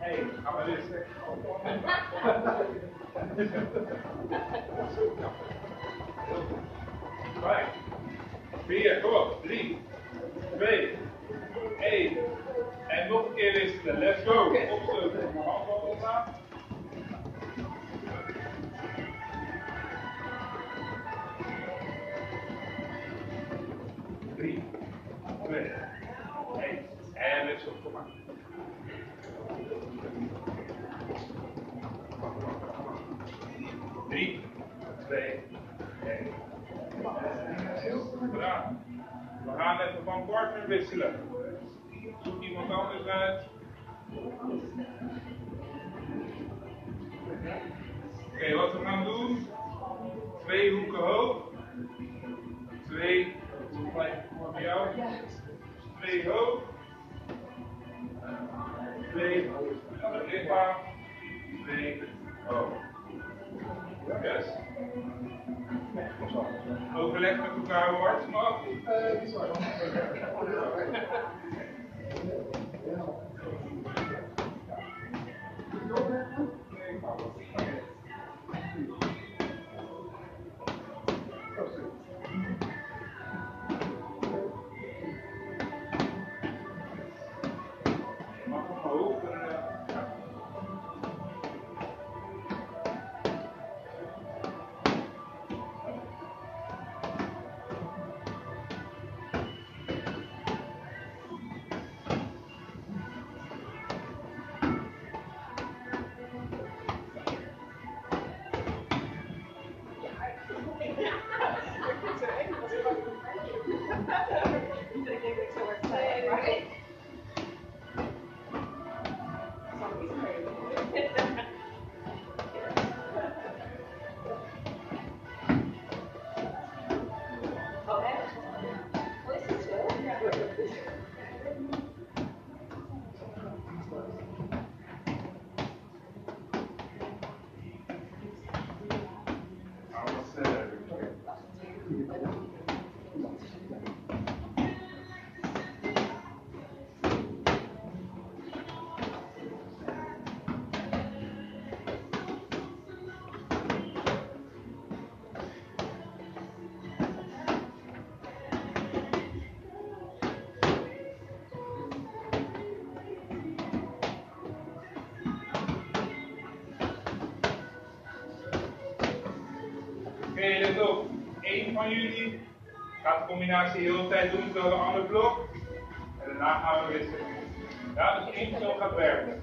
Hey, vier, kom op, drie, twee. En nog een keer wisselen. Let's go. Opstoten. Hand opstaan. Drie, twee, één. En wissel. Kom maar. Drie, twee, één. Gedaan. We gaan even van partner wisselen. Zoek iemand anders uit. Oké, wat we gaan doen. Twee hoeken hoog. Twee, voor jou. Twee hoog. Twee, lichaam. Twee, hoog. Yes? Overleg met elkaar wordt, mag? Mag van jullie gaat de combinatie heel de tijd doen terwijl de ander blok. En daarna gaan we wisselen. Ja, dus één persoon gaat werken.